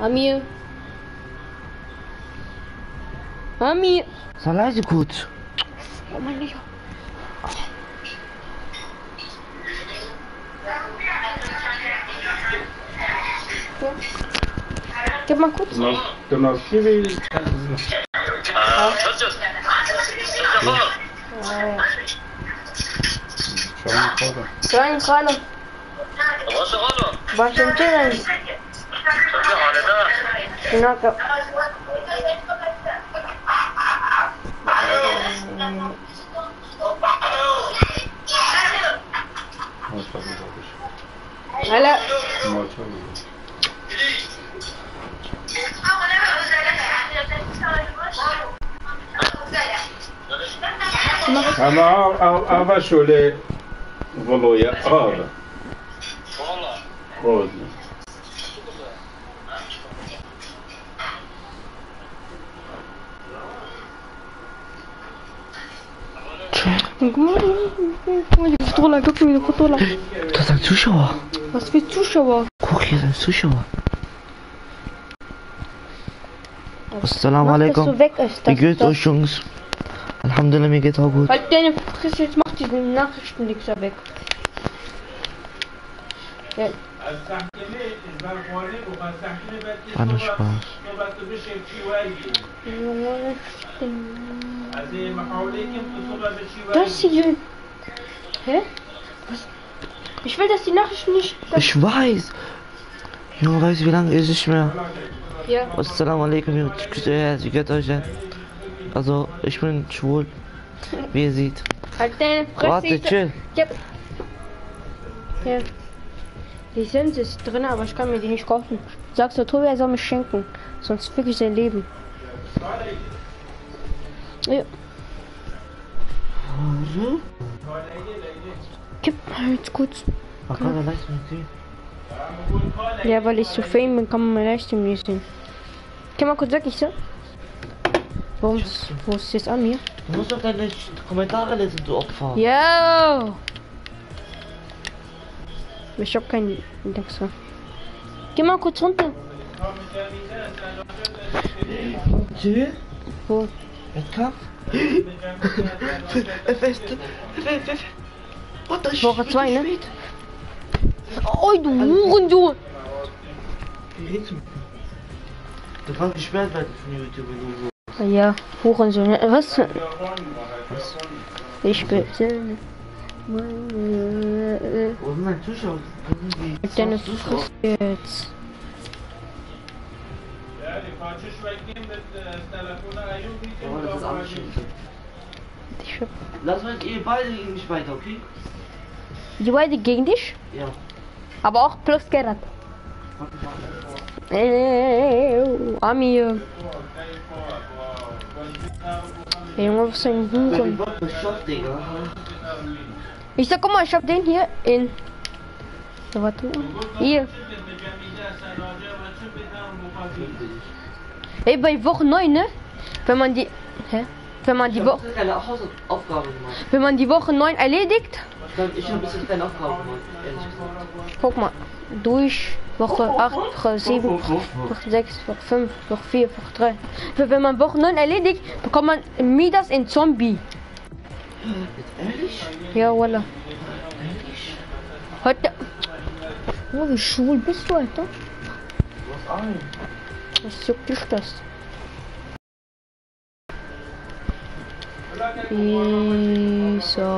Amir. Amir. sai leise gut. Oh mein Gott. Gib mal kurz. Du machst, du machst viel wie. Что они кладут? Что они кладут? Ваши тюрьмы. No, go. Hello. Ama av, av, ava şöyle voloya ağır. Controller, guck mal, die Controller. Das ist ein Zuschauer. Was für Zuschauer. Guck, hier ist ein Zuschauer. Assalamu alaikum. weg ist. Wie dass geht's das- euch, Jungs? Alhamdulillah, mir geht's auch gut. Halt deine Fresse, jetzt mach diesen Nachrichtenlixer weg. Ja, War nur Spaß. Das hier. Hä? Was? Ich will, dass die Nachrichten nicht. Ich weiß. Weißt du, wie lange ist es mehr? Ja. Assalamu alaikum. Ich. Wie geht's euch denn? Also, ich bin schwul. Wie ihr seht. Halt deine Fresse. Warte, ich- chill. Ja. ja. Die sind es drin, aber ich kann mir die nicht kaufen. Sagst du, Tobi, er soll mich schenken. Sonst fick ich sein Leben. Ja. Gib mal jetzt kurz. Man kann ja leicht sehen. Ja, weil ich so fame bin, kann man mein Livestream nicht sehen. Geh mal kurz weg, ich so. Warum wo ist jetzt an mir? Du musst doch deine Kommentare lesen, du Opfer. Yo! Ich hab keinen Dings mehr. Geh mal kurz runter. Chill. Wo? Wettkampf? FS. What the Woche shit? zwei, ne? Oh, du redest du? Du kannst gesperrt werden von YouTube, du so. Ja, Hurensohn. Was? Was? Ich bitte. Wo sind meine Zuschauer? Deine Zuschauer? Fresse jetzt. Oh, das ist schön. Ich hab... Lass mal ihr beide gegen mich weiter, okay? Die beide gegen dich? Ja. Aber auch plus Gerrit. Äh, Amir. Junge, was für ein Huren. Bob ist Shop, Digga. Ich sag, guck mal, ich hab den hier in. So, warte mal. Hier. Ey, bei Woche 9, ne? Wenn man die. Hä? Wenn man die hab Woche. Wenn man die Woche 9 erledigt, Ich Ich habe bisher keine Aufgabe gemacht, ehrlich gesagt. guck mal. Durch Woche 8, Woche 7, Woche 6, Woche 5, Woche 4, Woche 3. Wenn man Woche 9 erledigt, bekommt man Midas in Zombie. Voila. Ehrlich? Heute. Oh, wie schwul bist du, Alter? Was ein? Was juckt dich das? Isa.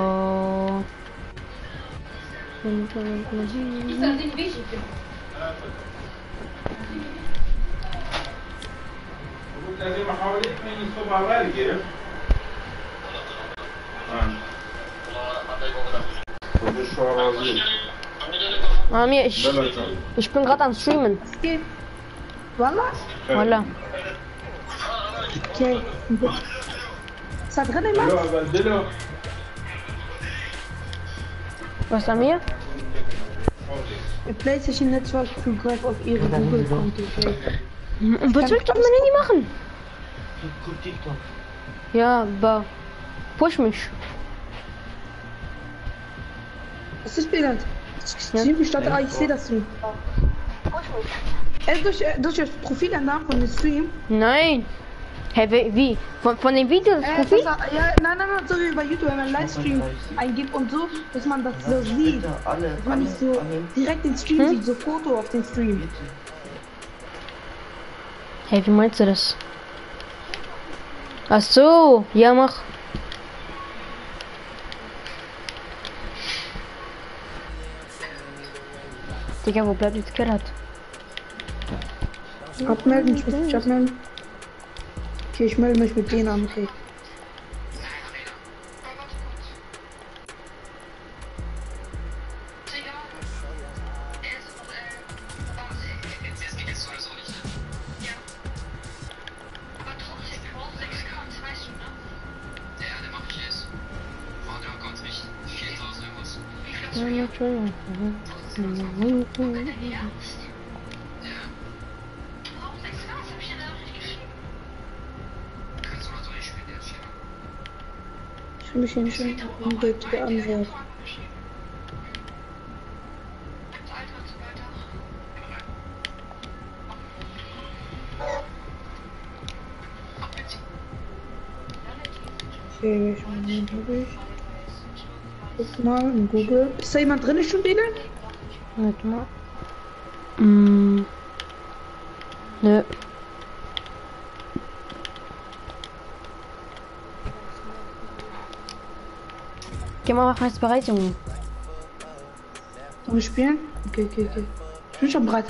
لازم حواليك من الصبح برجر Mami, ich, ich bin gerade am Streamen. Wallah? Voila. Okay. Ist da drin jemand? Was an mir? Ihr PlayStation Network Zugriff auf ihre Google-Konto. Und was willst du auf mein Handy machen? Ja, aber. Push mich. Was ist Bildern? Ja. Ich, ich, ich, ich sehe das nicht. Äh, durch, äh, durch das Profil ändern von dem Stream. Nein. Hä, wie- wie? Von, von dem Video das Äh, Profil? das, ja, nein, nein, nein, so wie bei YouTube, wenn man Livestream eingibt und so, dass man das so sieht. Dass man nicht so direkt den Stream Hm? sieht, so Foto auf den Stream. Hey, wie meinst du das? Ach so, ja mach. Digga, wo bleibt jetzt Gerhard? Abmelden, ich muss mich abmelden. Okay, ich melde mich mit denen an, okay. Ich mich hier nicht ungültige Antwort. Okay, ich. Guck mal in Google. Ist da jemand drin. Mm. Ich schon bereit,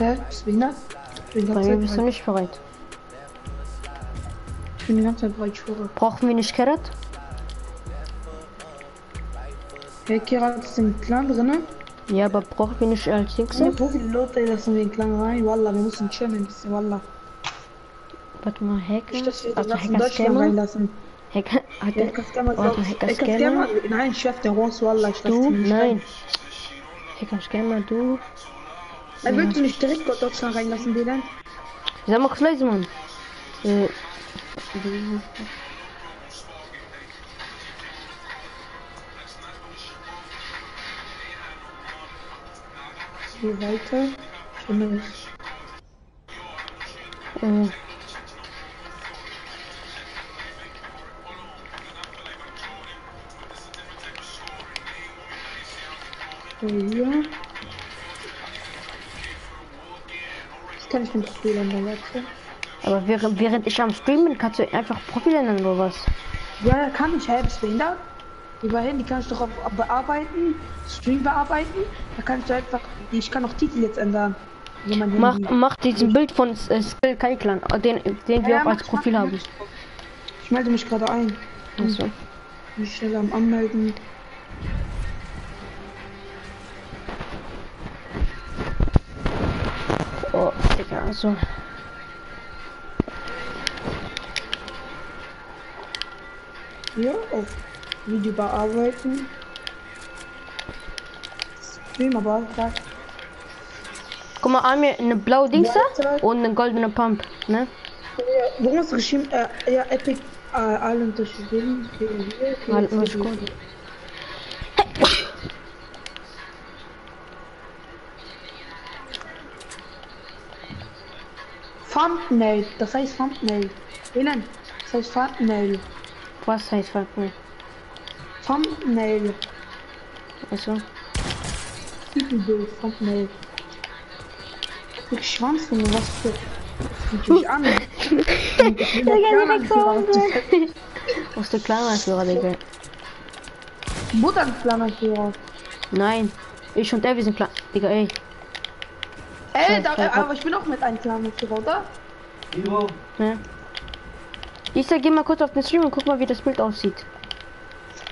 hä? Bist du behindert? Ich bin die Bei ganze mir Zeit bist du bereit. nicht bereit. Ich bin die ganze Zeit bereit, ich schwöre. Brauchen wir nicht Carrot? Hey, Kira, ist im Clan drinne? Ja, aber brauchen wir nicht als Dings? Ja, so viele Leute lassen wir in den Clan rein. Wallah, wir müssen chillen ein bisschen, Wallah. Warte mal, Hacker. Nicht, dass wir Also ganzen Hacker Deutschland reinlassen. Hacker. Hat der. Hacker Scammer, Warte, Hacker Scammer. Nein, Chef der Ross, Wallah, ich lass Du? Nein. Hacker Scammer, du. Er willst du nicht direkt Deutschland reinlassen, Dylan? Sag mal kurz leise, Mann. Äh. Hier weiter. Mal. Äh. So, hier. Das kann ich mit Profil ändern, warte. Aber während, während ich am Stream bin, kannst du einfach Profil ändern oder was? Ja, kann ich, hä, bist behindert? Überhin, die kann ich doch auf, auf bearbeiten, Stream bearbeiten. Da kann ich einfach, ich kann auch Titel jetzt ändern. Mach, mach diesen Bild von äh, Skill Kai Clan, äh, den, den wir Ja, auch als Profil haben. ich. Ich melde mich gerade ein. Also, Bin schnell am Anmelden. oh, Digga, also. Hier auf Video bearbeiten. Stream aber da. Guck mal, an mir eine blaue Dings da Warte. und eine goldene Pump, ne? Ja, Warum ist geschrieben? Äh, ja, Epic äh, Halt jetzt mal gut. Thumbnail, das heißt Thumbnail. Innen, das heißt Thumbnail. Was heißt was? Thumbnail. Also, Titelbild, Thumbnail. Guck, Schwanz mir, was für. Guck mich an. aus der Kleinanführer, Digga. Mutterplanführer. Nein, ich und er, wir sind klar. Digga, ey. Ey, da, Ja, ja. aber ich bin auch mit einem Planführer, oder? Ne? Ich sag, geh mal kurz auf den Stream und guck mal, wie das Bild aussieht.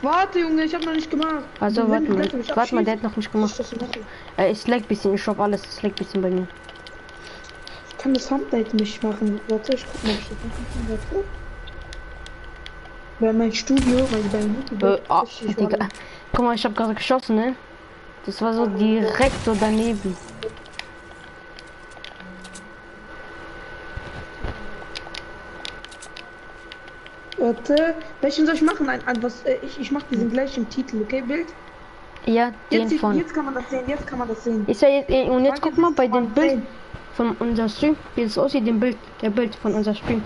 Warte, Junge, ich hab noch nicht gemacht. Also, warte mal. Warte mal, der hat noch nicht gemacht. ich. Äh, es lag bisschen, ich hoffe alles, es lag bisschen bei mir. Ich kann das Thumbnail nicht machen. Warte, ich guck mal, ich das machen. Bei mein Studio, weil bei YouTube. Äh, war- Guck mal, ich hab gerade geschossen, ne? Das war so direkt so daneben. Warte, welchen soll ich machen? Ein, ein, was, äh, ich, ich mach diesen gleichen Titel, okay, Bild? Ja, den Jetzt, von. jetzt kann man das sehen, jetzt kann man das sehen. Ist ja jetzt, äh, und jetzt guck mal bei dem Bild, von unser Stream, wie es aussieht, dem Bild, der Bild von unser Stream.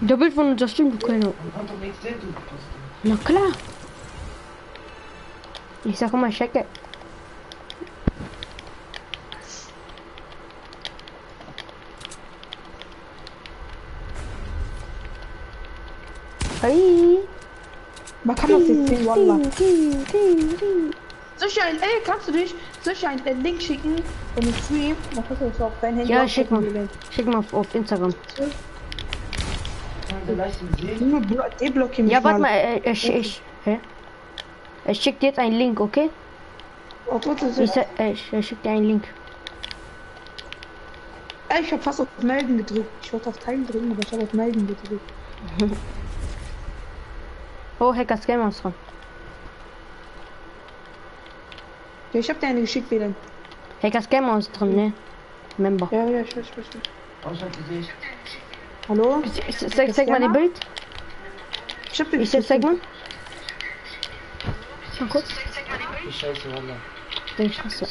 Der Bild von unser Stream, du Kleiner. Na klar. Ich sag immer, checke. Hey. Man kann das jetzt sehen, Wallah. Soll ich ein, ey, kannst du dich, soll ich einen äh, Link schicken von dem Stream? Dann kannst du das auf dein Handy Ja, schick mal. Schick mal auf, auf Instagram. Ja, warte mal, äh, ich, ich, hä? Ich schick dir jetzt einen Link, okay? Oh, Ich, äh, ich, ich schick dir einen Link. ey, ich hab fast auf Melden gedrückt. Ich wollte auf Teilen drücken, aber ich hab auf Melden gedrückt. Oh, Hackers Gamer ist dran. Ja, ich hab dir eine geschickt, wieder. Hackers Gamer ist drin, ne? Member. Ja, ja, ich weiß, ich weiß. ich weiß. Hallo? Ich, ich, zeig, zeig mal die Bild. Ich hab dir Ich zeig mal. Mal kurz. Ich scheiße, Wallah. Ich hasse.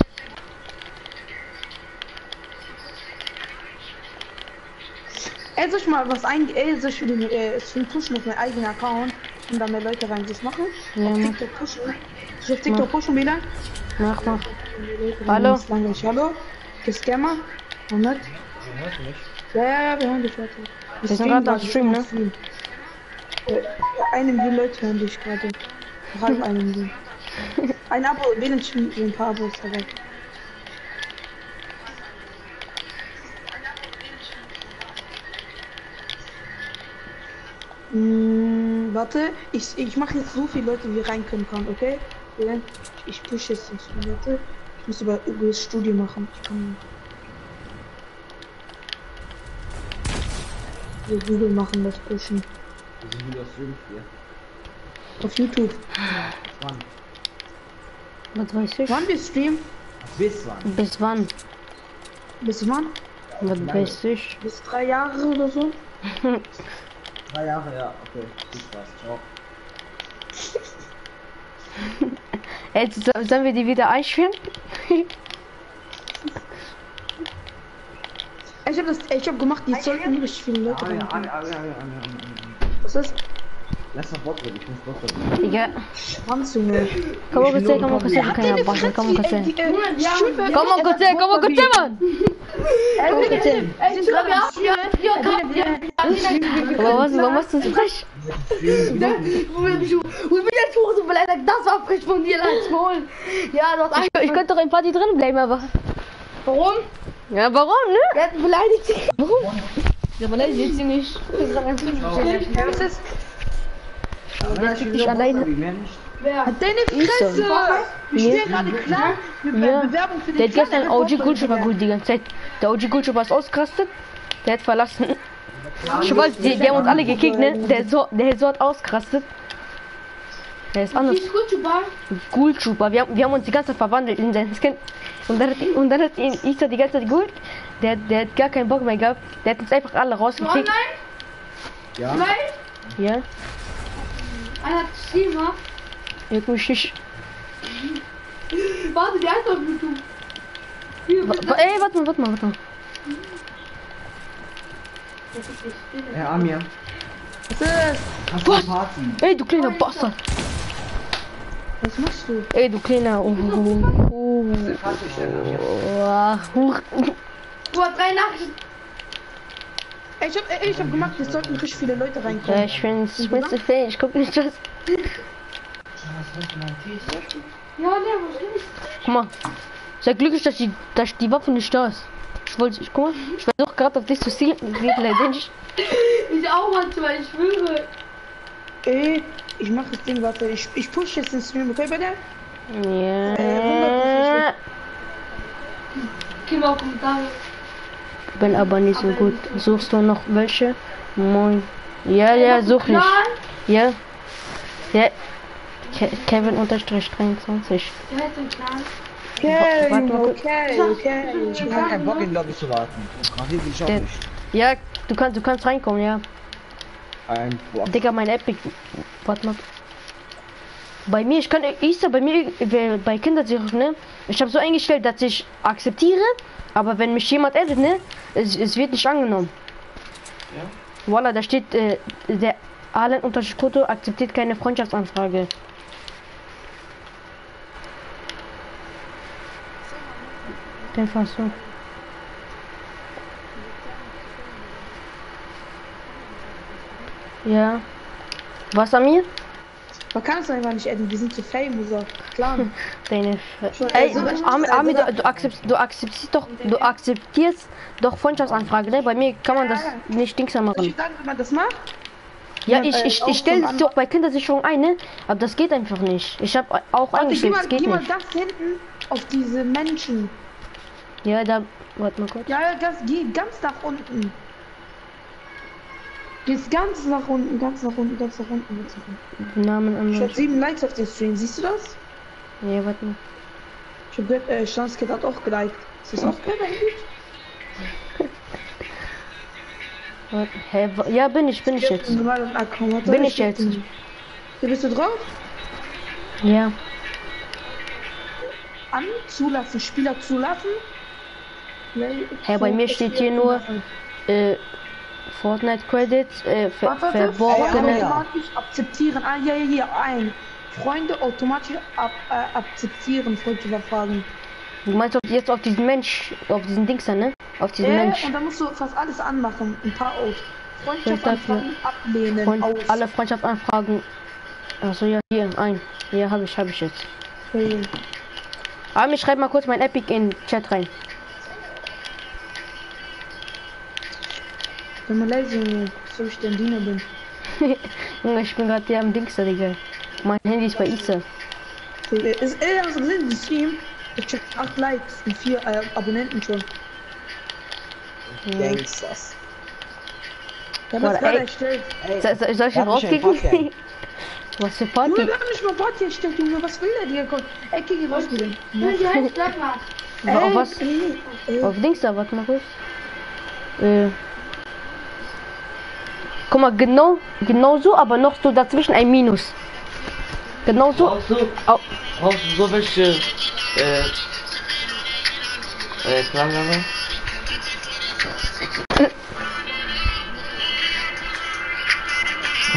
Ey, soll ich mal was ein, ey, soll ich für den, äh, Stream pushen auf meinen eigenen Account und dann mehr Leute rein das machen? Ja, auf mach. Pushen. Soll ich auf TikTok pushen, wieder? Mach, mach. Hallo? Ist langweilig. Hallo? Der Scammer? Moment. Ja, ja, ja, wir hören dich, warte. Wir sind gerade am Stream, ne? Äh, eine Million Leute hören dich gerade. Halb eine Million. Ein Abo, wählen schon ein paar Abos dabei. Mm, warte, ich, ich mache jetzt so viele Leute, wie rein können kann, okay? Ich pushe jetzt nicht. Warte, ich muss über, das Studio machen. Ich kann über Google machen, das pushen. Auf YouTube. Was weiß ich? Wann wir streamen? Bis wann? Bis wann? Bis wann? Was weiß ich? Bis drei Jahre oder so? Drei Jahre, ja, okay. Viel Spaß. Ciao. Jetzt so- sollen wir die wieder einführen? Ich habe das, ich habe gemacht, die sollten richtig viele Leute Arne, Arne, Arne, Arne. Was ist? Lass doch Wort reden, ich muss Wort reden. Digga. Schwanz, Junge. Komm mal kurz her, komm mal kurz her. Wir können ja bauen. Komm mal kurz her. Komm mal kurz her, komm mal kurz her, Mann. Komm mal kurz her. Aber was, warum machst du so frech? Das war frisch von dir, als Maul. Ja, du hast Ich, ich könnte doch im Party drin bleiben, aber. Warum? Ja, warum, ne? Er hat beleidigt dich. Warum? Ja, aber leider sie nicht. Was ist? Ich alleine. Nicht. Halt deine Fresse! Ich Ja. stehe gerade klar mit Ja. Be Bewerbung für den Der hat gestern OG der war gut die ganze Zeit. Der OG Gulchu war ausgerastet. Der hat verlassen. Ich weiß, die, die haben uns alle gekickt, ne? Der so, der so hat ausgerastet. Der ist anders. Ist gut, Chuba. Gulchuber. Wir haben, wir haben uns die ganze Zeit verwandelt in seinen Skin. Und dann hat, und dann hat ihn Isa die ganze Zeit geholt. Der, der hat gar keinen Bock mehr gehabt. Der hat uns einfach alle rausgekickt. Online? Ja. Nein? Ja, Einer hat Streamer. juckt mich nicht. Warte, der ist auf YouTube. Ey, warte mal, warte mal, warte mal. Herr Amir. Was ist? Hast du eine Party? Ey, du kleiner Bastard. Was machst du? Ey, du kleiner. Oh, oh, oh, oh, oh. Du hast drei Nachrichten. Ey, ich hab, ey, ich hab gemacht, es sollten richtig viele Leute reinkommen. Ja, ich find's, ich find's nicht fair. Ich guck nicht was. Ja, ne, was ist? Guck mal. Sei glücklich, dass die, dass die Waffe nicht da ist. Ich wollte, ich guck mal. Ich versuche gerade auf dich zu zielen. Ich will leider nicht. Ich auch manchmal, ich schwöre. Ey, ich mach das Ding, warte, ich, ich push jetzt den Stream, okay, bei dir? Ja. Gib mal Kommentare. Bin aber nicht so gut. Suchst du noch welche? Moin. Ja, ja, such ich. Ja. Ja. Ke Kevin unterstrich 23. Der hat einen Plan. Okay, Warte okay, okay. Ich hab gar keinen Bock in Lobby zu warten. Ach, hier will ich auch Der- nicht. Ja, du kannst, du kannst reinkommen, ja. Ein Bock. Digga, mein Epic. Warte mal. Bei mir, ich kann, ich sag, bei mir, bei Kindersicherung, ne? Ich habe so eingestellt, dass ich akzeptiere, aber wenn mich jemand addet, ne? Es, es wird nicht angenommen. Ja? Voila, da steht, äh, der Alan Unterstrich Koto akzeptiert keine Freundschaftsanfrage. Einfach so. Ja. Was Amir? Man kann es einfach nicht adden, wir sind zu famous, so. Klar. Deine Ey, also, Ami, also, Ami, du, du, akzept, du akzeptierst doch, du akzeptierst doch Freundschaftsanfrage, ne? Bei mir kann man das nicht Dings Soll machen. ich sagen, wie man das macht? Ja, ich, äh, ich, ich stelle es doch bei Kindersicherung ein, ne? Aber das geht einfach nicht. Ich habe auch mal, es geht nicht. ganz hinten auf diese Menschen. Ja, da, warte mal kurz. Ja, ja, ganz, geh ganz nach unten. Gehst ganz nach unten, ganz nach unten, ganz nach unten, ganz nach unten. Namen Ich an. hab sieben Likes auf den Stream, siehst du das? Ja, warte mal. Ich hab gehört, äh, Schanskid hat auch geliked. Ist das auch eigentlich? Hä, ja, bin ich, bin ich jetzt. Bin ich jetzt. Hier bist du drauf? Ja. An, zulassen, Spieler zulassen. Hä, bei mir steht hier nur, Äh, Fortnite Credits, äh, ver verborgene. Automatisch akzeptieren. Ah, ja, ja, hier, ein. Freunde automatisch ab, äh, akzeptieren, Freundschaftsfragen. Du meinst auf, jetzt auf diesen Mensch, auf diesen Dings da, ne? Auf diesen Ja, Mensch. und dann musst du fast alles anmachen. Ein paar aus. Freundschaftsanfragen ablehnen. Freund, aus. alle Freundschaftsanfragen. Achso, ja, hier, ein. Ja, habe ich, habe ich jetzt. Okay. Aber ich schreibe mal kurz mein Epic in Chat rein. Wenn man leise, Junge, so ich der Diener bin. Junge, ich bin gerade hier am Dings da, Digga. Mein Handy ist bei Isa. Okay, Ist ey, hast du gesehen, die Stream? Ich check 8 Likes und 4 äh, Abonnenten schon. Gangsters. Der Boah, hat das gerade erstellt. Ey, So, so, soll ich rauskicken? Podcast. Was für Junge, Party? wir haben nicht mal hier erstellt, Junge. Was will der, Digga? Komm. Ey, Kiki, was will denn? Ja, bleib mal. Wa- auf was? Auf Dings da, warte mal kurz. Äh. Guck mal, genau, genau so, aber noch so dazwischen ein Minus. Genau so. Brauchst du, brauchst du so welche, äh, äh, Klarname?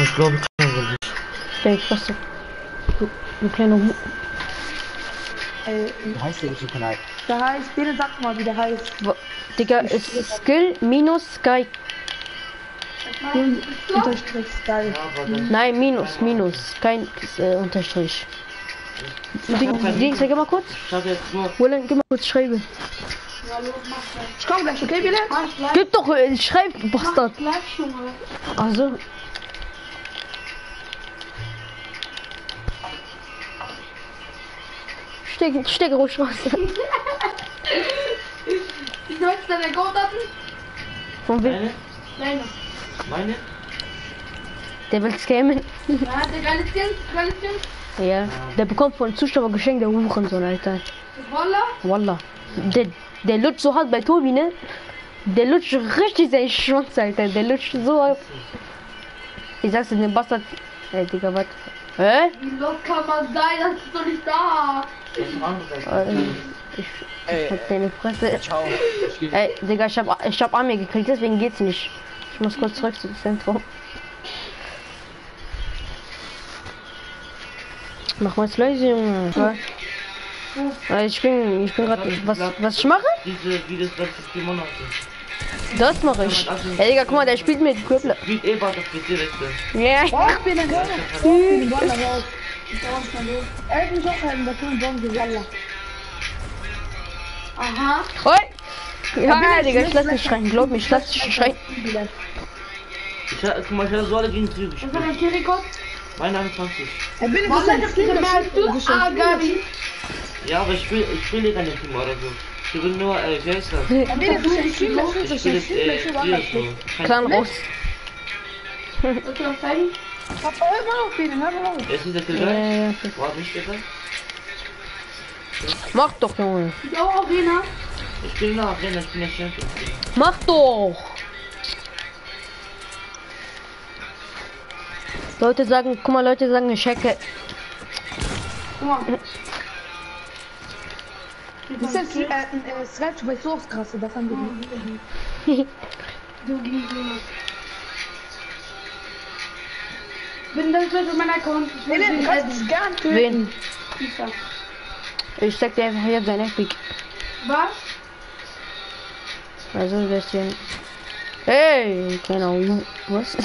Ich glaube, ich kann das nicht. Denk, was du. Du, du kleiner Hu. Ey, Wie heißt der YouTube-Kanal? der heißt, bitte sag mal, wie der heißt. Digga, ist Skill minus Sky. Unterstrich Sky. Nein, minus, minus. Kein äh, Unterstrich. Ding, Ding, sag mal kurz. Ich hab jetzt nur, Wolle, gib mal kurz schreiben. Ich komm gleich, okay, bitte? Gib doch, äh, schreib, Bastard. Also. Steck, steck ruhig raus. Wie sollst du deine Go-Daten? Von wem? meine, Deine. Meine, Der will scammen. Ja, der geile Skin, geile Skin. Ja. Der bekommt von Zuschauer geschenkt, der Hurensohn, Alter. Voila. Wallah. Der, der lutscht so hart bei Tobi, ne? Der lutscht richtig seinen Schwanz, Alter. Der lutscht so hart. Ich sag's dir, den Bastard. Ey, Digga, was? Hä? Wie los kann man sein? Das ist doch nicht da. Seite. Äh, ich, ich hab deine Fresse. Ciao. Ey, Digga, ich hab, ich hab Arme gekriegt, deswegen geht's nicht. Ich muss kurz zurück zum Zentrum. Mach mal leise, Junge. Ja. Ich bin, ich bin gerade, was, was ich mache? Diese, wie das letzte Spiel Monate. Das mache ich. Ey, Digga, guck mal, der spielt mit. Spielt eh bald auf PC wechseln. Ja, ich bin ein Gönner. Ich bin ein Gönner raus. Er hat mich auch halten, da man Bombe, Wallah. Aha. Oi! Ja, Digga, ich lass dich schreien. Glaub mir, ich lass dich schreien. Ich hab, guck mal, ich hab so alle gegen Züge Was ist gespielt. dein Kirikot? Meine 21. Er bin Was nicht ist dein mehr als du? Ah, Gabi. Ja, aber ich spiele ich spiele keine Team oder so. Ich bin nur, äh, wie heißt das? Er will nicht Stream, Ich ich spiele, Stream, äh, ich Trios so. Kein- Plan raus. Okay, was fertig? Hör mal auf, Bene, hör mal auf. Ist dieser Kill Ja, geil? ja, ja. War nicht der Fall? Mach doch, Junge. Ich auch, Arena. Ich spiele nach, Renner, ich bin der Champion. Mach doch! Leute sagen, guck mal, Leute sagen, ich hacke. Guck mal. Das ist äh, äh, Stretch bei Source krasse, das haben wir nicht. Du gegen Jonas. Bin gleich auf meinem Account. Ich will Nee, den du kannst adden. es gern töten. Wen? Ich sag dir einfach, ich hab sein Epic. Was? Also ein bisschen. Hey, genau. Was?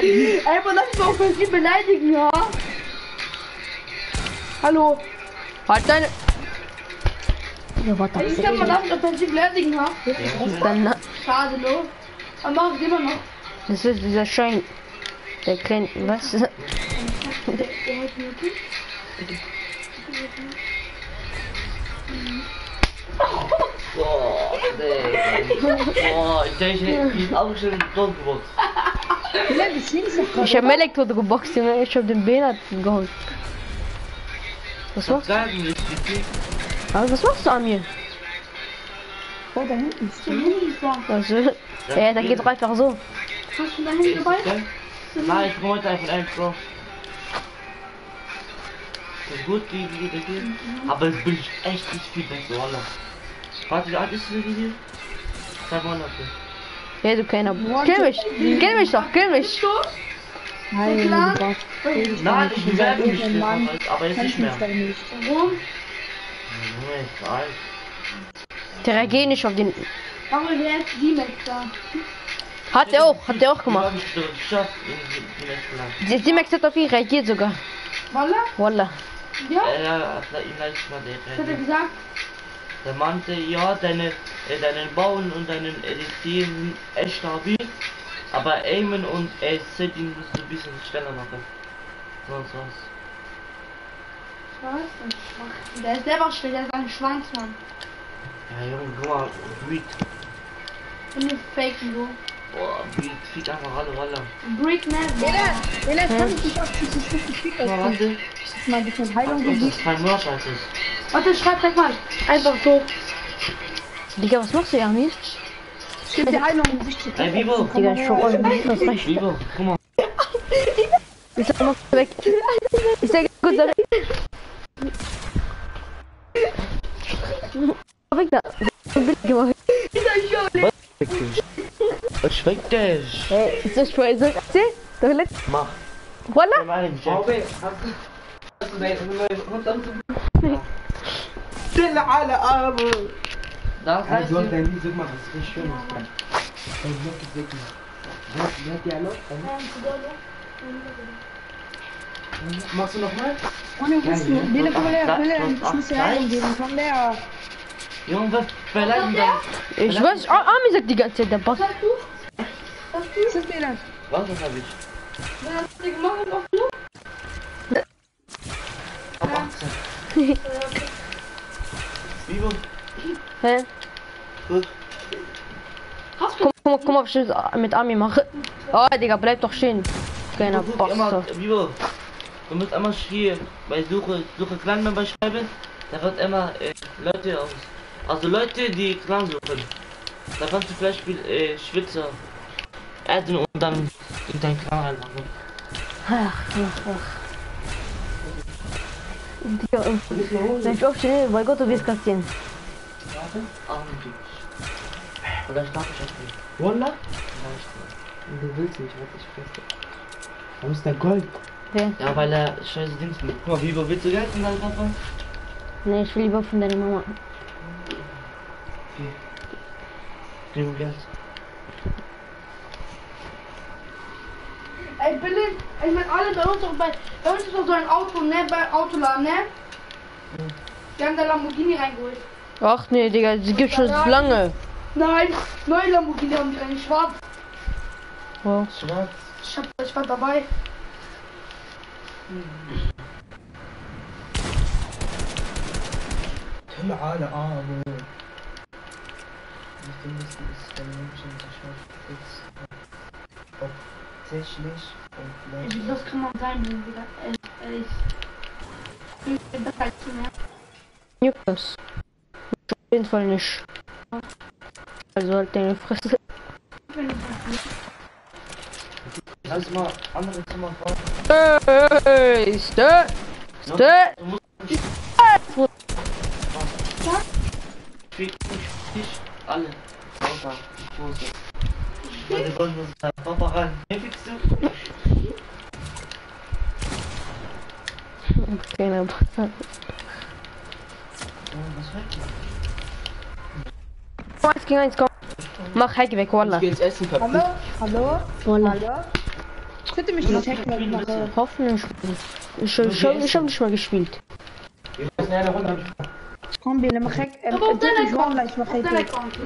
Ey, aber lass mal offensiv beleidigen, ja? Hallo. Halt deine. Ja, warte. Ich kann mal das offensiv beleidigen, ja? Dann, Schade, lo. Aber mach es immer noch. das ist dieser Schein. Der kleine, was? Der, der. Boah, nee. Boah, ich denke, ich bin auch schon tot geworden. Du du? Du da hinten ist Der Handy ist da. Also, ja, da geht doch einfach so. Hast du dein Handy dabei? Nein, ich wollte einfach ein Pro. Das ist gut, geht das hier? Aber jetzt bin ich echt nicht viel besser. Warte, wie alt ist das hier? Zwei Monate. Ja, du keiner. Kill mich! Kill mich doch! Kill mich! Nein, brauchst Nein, ich bewerbe mich Irgendein Mann. nicht, aber jetzt nicht mehr. Warum? Junge, ich bin alt. Der reagiert nicht auf den. Warum jetzt die Max da? Hat er auch, hat er auch gemacht. die- Max hat auf ihn reagiert sogar. Walla? Wallah. Ja? Er hat ihn letztes Mal hat er gesagt? Der meinte, ja, deine, äh, deinen Bauen und deinen Editieren sind echt stabil. Aber Aimen und äh, Setting musst du ein bisschen schneller machen. Sonst was. Was? Der ist selber schwer, der ist ein Schwanz, Mann. Ja, Junge, guck mal, Breed. Und nicht faken, du. Boah, fliegt einfach alle Roller. Brick Man. Ela, Ela, kann ich dich auf dieses richtig viel Guck mal, warte. mal ein bisschen Heilung Das gegeben. ist kein Wort, als es. Warte, schreib gleich mal. Einfach so. Digga, was machst du, Yami? Ich gebe dir Heilung, um sich zu Ey, Vivo, Digga, ich schwör euch, das reicht. Vivo, guck mal. Ich sag mal weg. Ich sag gut, weg. Weg da. ايش فيكش؟ Machst du nochmal? Ohne muss Junge, was? Ich weiß, ah, Ami sagt die ganze Zeit, der Boss. Du? Sagst du? Was ist? Was das hab ich? Wer hat dir gemacht auf Flug? Ab 18. Vivo, Hä? gut. Hast du? Komm, komm, komm auf Schild mit Ami machen. Oh, Digga, bleib doch stehen. Kleiner Du guck Bastard. Vivo, du musst immer hier bei Suche, Suche Clan-Member schreiben. Da wird immer äh, Leute aus. Also Leute, die Clan suchen. Da kannst du vielleicht äh, Schwitzer adden und dann in dein Clan reinmachen. Ach, ach, ach. Digga, wenn ich aufstehe, bei Gott, du wirst kassieren. Augenblick. Oder darf ich echt nicht. Wallah? Vielleicht. Du willst nicht, was ich feste. Wo ist der Gold? Ja, weil er scheiße Dings mit. Guck mal, Vivo, willst du Geld in deinem Papa? Nee, ich will lieber von deiner Mama. Vivo Geld. Ey, Billy, ich meine alle bei uns auch bei, bei uns ist noch so ein Auto, ne, bei Autoladen, ne? Die haben da Lamborghini reingeholt. Ach nee, Digga, sie gibt schon lange. Nein, neue Lamborghini haben die rein, schwarz. Oh. Schwarz. Ich, hab, ich war dabei. Stille alle Arme! Nyugtasz. Én felnős. Ez volt én frössz. Ez ma, andere Zimmer stö! Stö! Stö! Stö! Alle. Papa, ich wusste. Meine Gott, muss sein. Papa ran. Wen fickst du? Kleiner Bastard. Oh, was hört ihr? Komm, eins komm. Mach Heike weg, Wallah. Ich geh jetzt essen, Papi. Hallo? Hallo? Wallah. Hallo? Könnt ihr mich nicht hacken, wenn ich mache? Hoffentlich. Ich, ich, ich, ich hab nicht mal gespielt. Wir müssen eine Runde. Komm, Bele, mach hack. Ähm, Aber auf drück deiner mich Account. Wallah, ich mach Auf hack deiner weg. Account.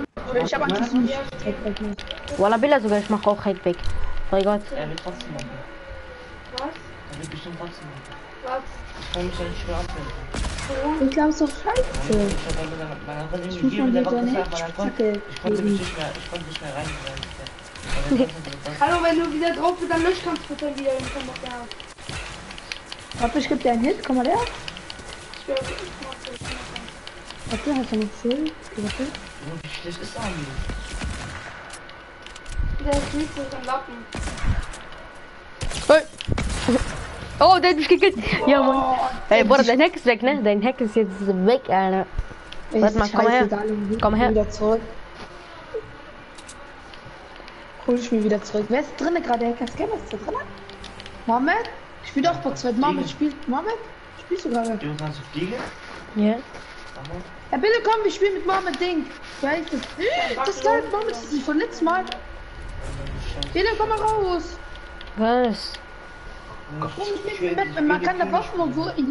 Ich hab Angst, dass du mich hack weg machst. Wallah Billa sogar, ich mach auch Heike weg. Mein Gott. Er wird trotzdem machen. Was? Er wird bestimmt trotzdem machen. Was? Ich kann mich ja nicht mehr abwenden. Ich glaube, es ist doch Ich scheiße. hab einfach meine- meine Hand Ich irgendwie muss gegeben, mal der wieder war eine gesagt, meiner Gott. Zacke Ich konnte mich geben. nicht mehr, ich konnte nicht mehr rein. rein. Hallo, wenn du wieder drauf bist, dann löscht kannst du bitte wieder den Kommentar. Warte, ich geb dir einen Hit. Komm mal her. Ich das. Warte, hast du? Okay, Warte. Wie schlecht ist Armin? Der ist nicht so ein Lappen. Hey. Oh, der hat mich gekillt. Ja, Mann. Ey, Bruder, dein Hack ist weg, ne? Dein Hack ist jetzt weg, Alter. Ey, Warte mal, komm her. ich will Komm her. Wieder zurück. Hol ich mir wieder zurück. Wer ist drinnen gerade? Hacker Scammer ist da drinnen? Mohammed? Ich spiele doch kurz zweit. Mohammed spielt. Mohammed? Spielst du gerade? Du kannst fliegen? Ja. Aber Ja, bitte komm, wir spielen mit Mohammed Ding. Wer ist das? Das ist Mohammed, das ist von letztem Mal. Bitte komm mal raus. Was? Komm, ich spiele mit Batman. Man kann da Waffen und so. Ich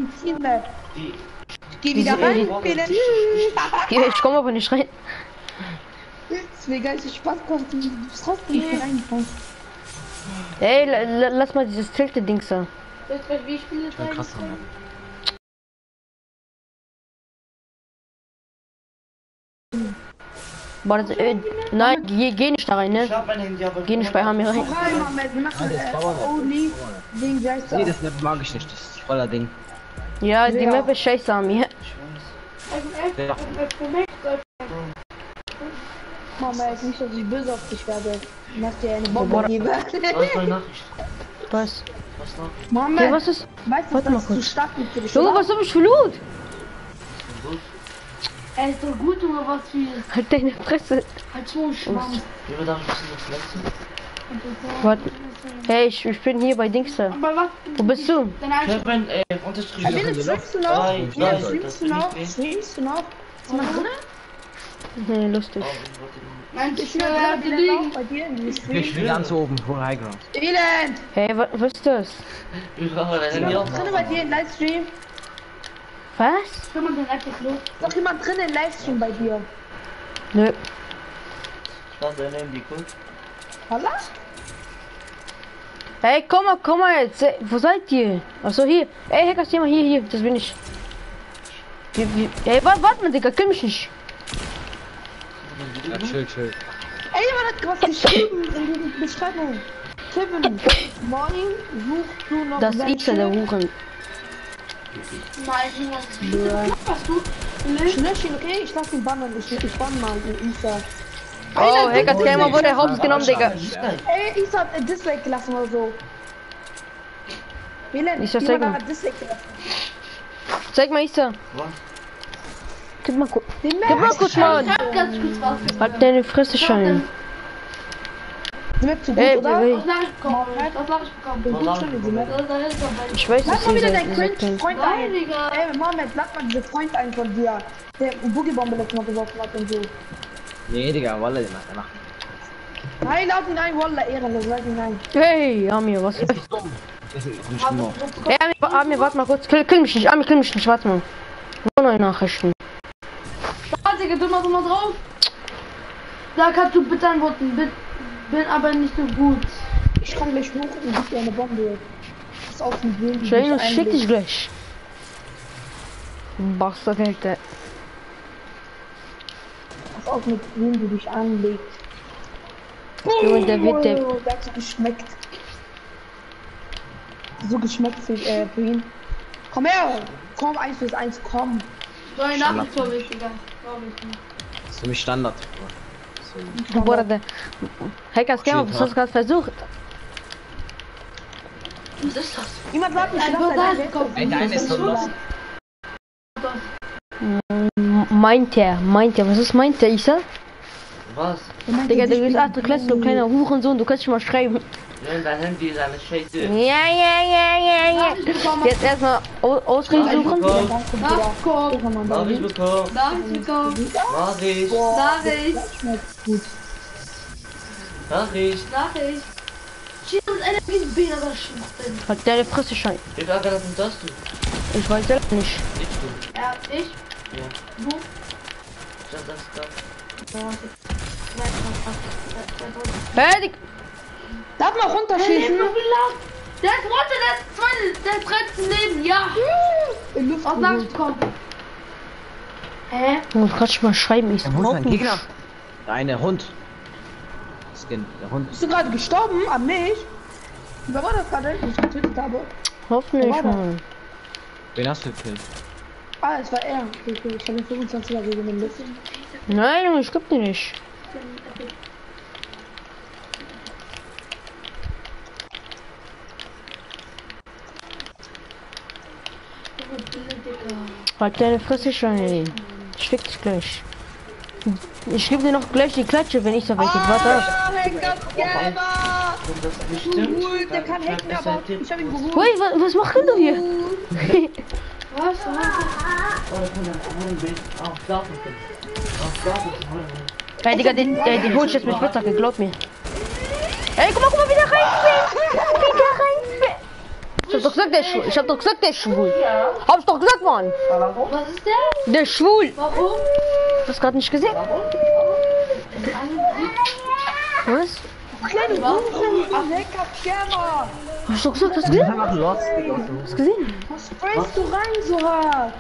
geh wieder rein. Bitte. Ich komme aber nicht rein. Das ist mir geil, so Spaß gemacht. Du bist trotzdem nicht reingekommen. Ey, la- la- lass mal dieses Tilte-Dings da. Weiß ich, wie ich spiele. Boah, das, äh, nein, geh, geh nicht da rein, Ich ne? hab mein Handy, aber. Geh nicht bei Hamir rein. Äh, Nee, das? das Map mag ich nicht. Das ist voller Ding. Ja, die Ja. Map ist scheiße, Amir. Ja. Mohammed, nicht, dass ich böse auf dich werde. Mach dir eine. Bombe gebe. Was? Was? Was Ja, was ist? weißt du, Warte mal das ist Junge, was hab ich für Loot? Er ist doch gut oder was für Halt deine Fresse. halt so ein Schwanz. Wie wir da ein? Warte. Hey, ich, ich bin hier bei Dings da. Aber was? Wo bist du? Deine Einstellung. Kevin, äh, unterstrich. Wen streamst du noch? Nein, Ja, nein, streamst das du noch? Streamst du? Nee, lustig. Nein, Ich ich bin will liegen. bei dir Ich ganz oben vor High Ground. Elend! Hey, wa, was ist das? Ich auch. Drin bei dir in Livestream. Was? Kann man den einfach los? Ist doch jemand drin in Livestream bei dir? Nö. Lass dein Handy gut. Hallo? Hey, komm mal, komm mal jetzt. Ey, Wo seid ihr? Achso, hier. Ey, Hackers, hier mal, hier, hier. Das bin ich. Wie, wie, ey, warte, warte mal, Digga, kill mich nicht. Ja, chill, chill. Ey, jemand hat was geschrieben in die Beschreibung. Kevin, morning suchst du noch Das welche? Ize der Huren. Nein. Was du? Ich lösche ihn, okay? Ich lass ihn bannen. Ich, ich bann mal den Isa. Oh, Hackers Gamer wurde hops genommen, Digga. Ey, Isa hat ein Dislike gelassen oder so. Belen, Isa, zeig mal. Zeig mal, Isa. Gib mal kurz. Gib mal kurz mal. Ich. Halt deine Fresse schein. Die Map zu gut, Ey, oder? Was Nachricht bekommen? Was Nachricht bekommen? Gut schon in die Map. Ich weiß, dass mal wieder seid cringe Freund ein. Digga. Ey, Moment, lass mal diesen Freund ein von dir. Der Boogiebombe letztes Mal geworfen hat und so. Nee, Digga, Wallah, der macht er macht. Nein, lass ihn ein, Wallah, ehrenlos, lass ihn ein. Hey, Amir, was ist? Das ist nicht immer. Ey, Amir, Amir, warte mal kurz. Kill, kill mich nicht, Amir, kill mich nicht, warte mal. Nur neue Nachrichten. Da, Digga, du machst mal drauf. Da kannst du bitte antworten. Bin, bin aber nicht so gut. Ich komm gleich hoch und gib dir eine Bombe. Pass auf, mit wem du Schön, ich schick dich gleich. Bastard, Alter. Pass auf, mit wem du dich anlegst. Junge, der wird der. Oh, der hat so geschmeckt. So geschmeckt für, äh, für ihn. Komm her! Komm, 1 bis 1, komm. So eine Nachricht war wichtiger. War wichtig. Das ist für mich Standard. Hackers Gamer, was hast du gerade versucht? Was ist das? Jemand wartet mich. Ey, ist so los. M- Meint er, meint er, was ist meint er, Isa? Was? Digga, du bist achte Klasse, du kleiner Hurensohn, du kannst schon mal schreiben. Nimm dein Handy, deine Scheiße. Ja, ja, ja, ja, ja. Jetzt erstmal Au- Ausreden suchen. Bekommen. Nachkommen. Hab ich bekommen. Nachkommen. Mach ich. Nachricht. Mach ich. Nachricht. Schieß uns einer ein Bier, das schießt. Hat deine Fresse schein. Wie viel Aggranaten hast du? Ich weiß selber nicht. Ich du. Er, ich, Ja. du. Ich hab das da. Fertig. Darf man Der lebt runterschießen? lang? Der ist runter, der ist zweite, der ist dritte Leben, ja. In Luft. Sagst du, komm? Hä? Du kannst mal schreiben, ich sag mein Gegner? Deine Hund. Skin, der Hund. Bist du gerade gestorben? An mich? Wer war das gerade? Ich getötet habe. Hoffentlich. Mann. Wen hast du gekillt? Ah, es war er. Okay. Ich habe den 25er gegen den. Nein, ich glaub dir nicht. Halt deine Fresse schon, ey. Ich fick dich gleich. Ich gebe dir noch gleich die Klatsche, wenn ich so weit gehe. Warte. Ah, Gut, der kann hacken, aber ich habe ihn geholt. Ui, was, was machst du hier? Was? Was? Ey, Digga, den, äh, den hol ich jetzt mit Spitzhacke, glaub mir. Ey, guck mal, guck mal, wie der reinspringt. Wie der reinspringt. Ich hab doch gesagt, der ist schwul. Ich hab doch gesagt, der ist schwul. Hab ich doch gesagt, Mann. Was ist der? Der ist schwul. Warum? Hast du gerade nicht gesehen? Was? Kleine! Hast du doch gesagt, hast du gesehen? Hast du gesehen? Was sprayst du rein so hart?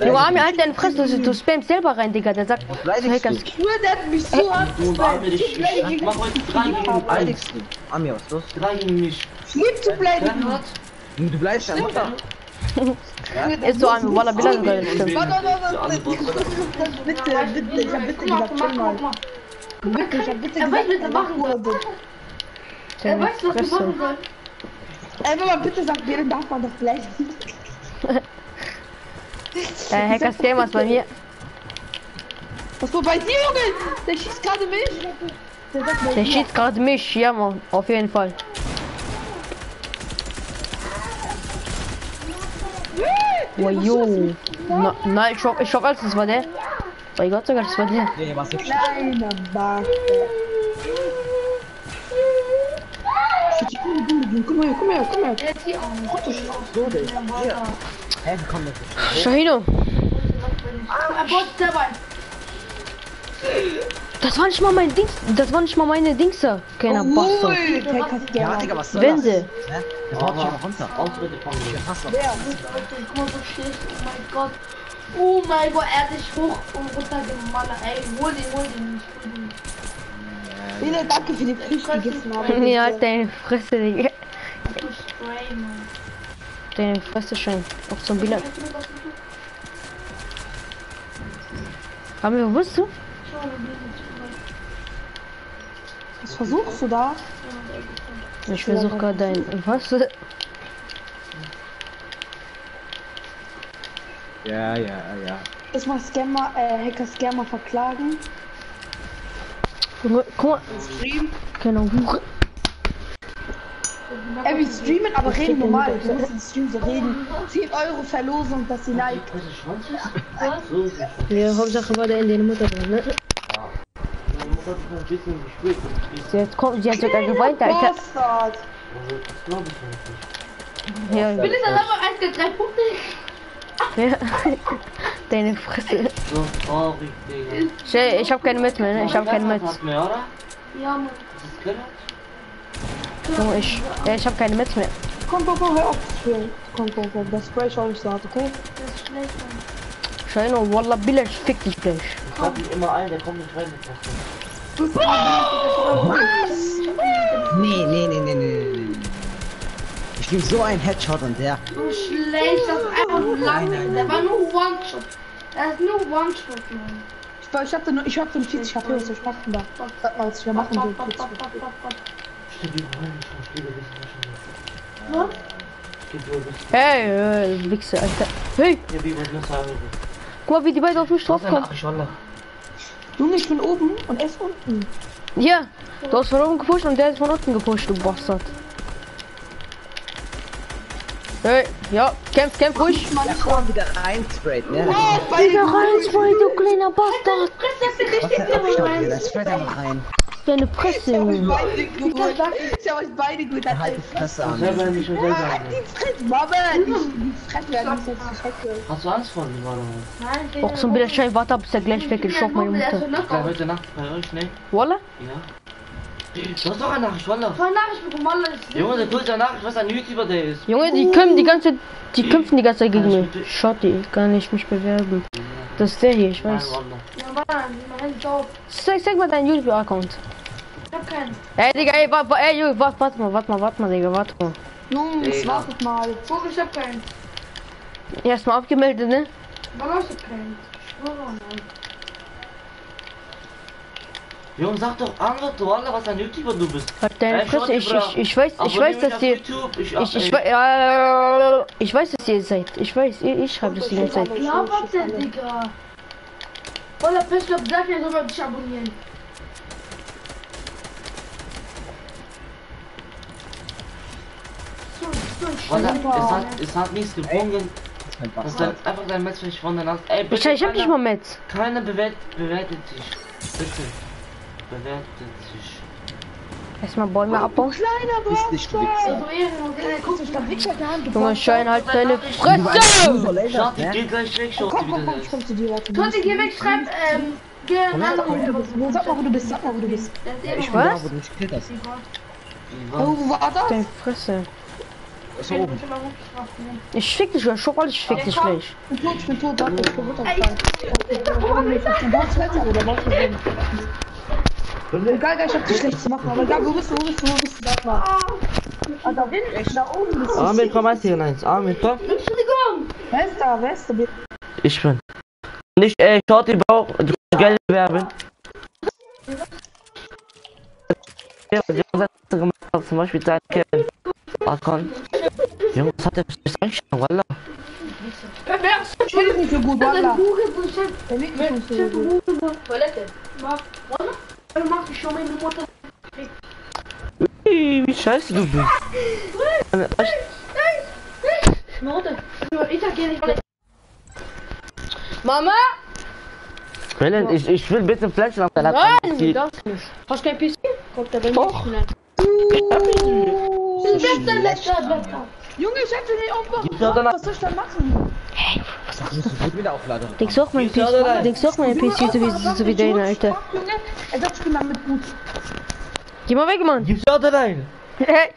Du Arme, halt deine Fresse, du, du spammst selber rein, Digga. Der sagt, beleidigst Hacker, du? Ich schwöre, der hat mich so hart Du dich. Ich, ich mach heute drei gegen eins. Du? Amir, was ist los? Drei gegen mich. Ich lieb zu beleidigen. Du bleibst deine Mutter. ist so Arme, Walla, Bilal, sogar, das. Warte, warte. Bitte, bitte, ich hab bitte gesagt, guck mal. Bitte, ich hab bitte Er gesagt, was er machen soll. Er weiß, was er machen soll. Ey, wenn man bitte sagt, wen darf man doch beleidigen? Äh, Hacker Scam was bei mir. Was war bei dir, Junge? Der schießt gerade mich. Der schießt gerade mich, ja, Mann. Auf jeden Fall. Oh, jo. Na, nein, ich hoffe, ich hoffe, als das war der. Bei Gott sogar, das war der. Nee, was ist Kleiner. Guck mal her, mal her, mal her. Der ist hier auch. Hä, wie kommt das? Shahino, Er baut selber. Das war nicht mal mein Dings. Das war nicht mal meine Dingse. Keiner Bastard. Ui, der Hacker Ja. Digga, was soll Wände. das? Hä? Das haut dich einfach runter. Ausrede von mir. Ich hasse das. Guck mal, so schlecht. Oh mein Gott. Oh mein Gott, er hat dich hoch und runter gemallert. Ey, hol den, hol den den. Lila, danke für die Fisch, die gegessen haben. Nee, halt deine Fresse, Digga. Deine Fresse scheint. Auch zum tust? Haben wir, wo bist du? Was versuchst du da? Ich versuche gerade dein. Was? Ja, ja, ja. Ist mal Scammer, äh, Hacker Scammer verklagen. Guck mal. Keine Hure. Ey, wir streamen, aber reden normal. Wir müssen im Stream so reden. 10 Euro Verlosung, dass sie like. Ja, Hauptsache war der in deine Mutter drin, ne? Meine Mutter hat ein bisschen gespielt. Ich Sie hat, sogar geweint, Alter. Bastard. das glaube ich nicht. Ja, Bin ich dann aber 1 gegen 3 Punkte? ja. Deine Fresse. So traurig, Digga. Ich, ich hab keine Metz mehr, ne? Ich hab keine oder? Ja, Mann. Junge, ich, ja, ich hab keine Metz mehr. Komm, komm, komm, hör auf zu spielen. Komm, komm, komm. Das Spray schau ich so hart, okay? Das ist schlecht, Mann. Scheino, Wallah, Billah, ich fick dich gleich. Ich hab ihn immer ein, der kommt nicht rein mit was. Nee, nee, nee, nee, nee, nee. Ich gebe so einen Headshot und der. So schlecht, das ist einfach nur lang. Der war nur One-Shot. Das ist nur One-Shot, Mann. Ich, ich hatte nur, ich hatte nur 40 HP, was soll ich die wollen nicht vom Spiel wissen, was schon Gib mir das. Hey, äh, Wichser, Alter. Hey, Ja, wie was noch sagen? guck mal, wie die beiden auf mich draufkommen. Junge, ich bin oben und er ist unten. Hier, du hast von oben gepusht und der ist von unten gepusht, du Bastard. Hey, ja, kämpf, kämpf ruhig. Mann, ich Komm wieder reinsprayt, ne? Wieder rein, zwei, du kleiner Bastard. Was der Abstand hier, das sprayt einfach rein. Deine Presse, Junge. beide gut. Ich hab euch beide gut. Halt die Fresse an. Selber nicht mehr selber. Die Fresse, Mama, die, Fresse werden jetzt. Hast du Angst vor mir, Mann? Nein, Auch so ein Bilderschein, warte ab, bis er gleich weg ist. Schock meine Mutter. Gleich heute Nacht bei euch, ne? Voila? Ja. Du hast doch eine Nachricht, wallah. Voll Nachricht bekommen, Wallah. das ist- Junge, der coolste Nachricht, was ein YouTuber der ist. Junge, die kämpfen die ganze die kämpfen die ganze Zeit gegen mich. Schaut die, kann ich mich bewerben. Das ist der hier, ich Nein, weiß. wallah. Ja, Wallah, mein auf. Zeig, zeig mal deinen YouTube-Account. Ich hab keinen. Ey, Digga, ey, warte, ey, Junge, warte, warte mal, warte mal, warte mal, Digga, warte mal. Jungs, Digga. wartet mal. Vogel, ich hab keinen. Erstmal abgemeldet, ne? Wallah, ich hab keinen. Ich. Junge, sag doch Antwort, wallah, was ein YouTuber du bist. Halt deine Ey, Fresse, ich, ich, ich weiß, ich weiß, dass ihr. Ich, ich, ich, weiß, ja, ich weiß, dass ihr seid. Ich weiß, ich, ich schreibe das die ganze Zeit. Ja, warte, Digga. Wallah, Pest, sag mir, soll man dich abonnieren. Wallah, super. es hat, es hat nichts gebrungen. Ein Das ist Bastard. einfach dein Match verschwunden hast. Ey, bitte, Ich, ich hab nicht keiner- mal Metz. Keiner bewertet, bewertet dich. Bitte. Bewertet dich. Erstmal Bäume abbauen. Nicht da der Hand. Junge, Schein, halt deine Du Fresse! ne? geht gleich weg, die komm, wieder komm, ich ist. komm zu dir, warte. Totti, geh weg, schreib, ähm, geh an Sag mal, wo andere. du bist. Wo- Sag mal, wo du bist. Der Ich da. Wie Oh, war's? wo war das? Deine Fresse. Ist oben. Ich fick dich, oder? Schau mal, ich fick dich gleich. Ich bin tot, ich bin tot. Warte, ich bin runtergefallen. Fenster, oder brauchst du den? Egal, ich hab dich schlecht zu machen, aber egal, wo bist du, wo bist du, wo bist du, sag mal. Ah, da hinten, da oben bist du. Armin, komm eins hier rein. Armin, komm. Entschuldigung. Wer ist da, wer ist da? Ich bin. Nicht, ey, schaut die Bauch. Du kannst Geld bewerben. Ja, die haben das gemacht, hat zum Beispiel dein Kevin. Akon. Junge, was hat der? Wer wer ist Ich bin nicht so gut, Bullshit. Der Weg ist nicht so gut. Toilette. Mach. Wallah. Du machst schon meine Mutter. Wie, scheiße du bist. Mutter. Ich sag dir nicht, Mama? Brilliant, ich, ich will bitte Flash auf der Nein, Laptop. du darfst nicht. Hast du kein PC? Kommt der bei mir Doch. nicht rein. Bester, letzter, letzter. Junge, ich hätte den aufmachen. Gibt's auch danach- Was soll ich da machen? Das ist sofort wieder aufladen. Denkst du auch mein Gibt's auch da rein? PC? Denkst du auch mein PC so wie, so wie deine, Alter? Junge, er sagt, ich bin damit gut. Geh mal weg, Mann. Gib's auch da rein. Hey,